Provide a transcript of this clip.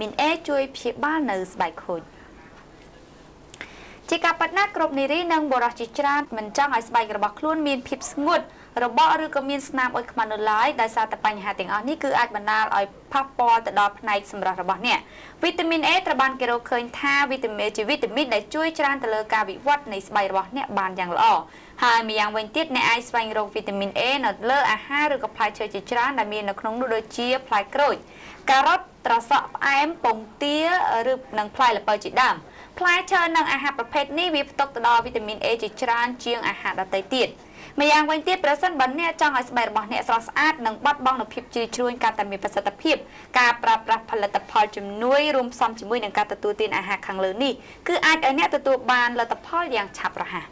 មីន A ជួយព្យាបាលនៅស្បែកខូច ជាការប៉ັດណាស់គ្រប់នារីនិងបុរសជាច្រើនមិនចង់ឲ្យស្បែករបស់ខ្លួនមានភាពស្ងួតរបកឬក៏មានស្នាមអុចខ្មាំងនៅឡើយដោយសារតែបញ្ហាទាំងអស់នេះគឺអាចបណ្ដាលឲ្យប៉ះពាល់ទៅដល់ផ្នែកសម្រស់របស់អ្នកវីតាមីន A ត្រូវបានគេរកឃើញថាវីតាមីនជាវីតាមីនដែលជួយច្រើនទៅលើការវិវត្តនៃស្បែករបស់អ្នកបានយ៉ាងល្អហើយម្យ៉ាងវិញទៀតអ្នកអាចស្វែងរកវីតាមីន A នៅលើអាហារឬក៏ផ្លែឈើជាច្រើនដែលមាននៅក្នុងនោះដូចជាផ្លែក្រូចការ៉ុតត្រសក់ផ្អែមពងទាឬនិងផ្លែល្ពៅជាដើម ផ្លែឈើនិងអាហារប្រភេទនេះវាផ្ទុកទៅដល់វីតាមីន A ជាច្រើនជាងអាហារដទៃទៀតម្យ៉ាងវិញទៀតប្រសិនបើអ្នកចង់ឲ្យស្បែករបស់អ្នកស្រស់ស្អាតនិងបាត់បង់នូវភាពជ្រីជ្រួញកាន់តែមានប្រសិទ្ធភាពការប្រើប្រាស់ផលិតផលជំនួយរួមផ្សំជាមួយនឹងការទទួលទានអាហារខាងលើនេះគឺអាចឲ្យអ្នកទទួលបានលទ្ធផលយ៉ាងឆាប់រហ័ស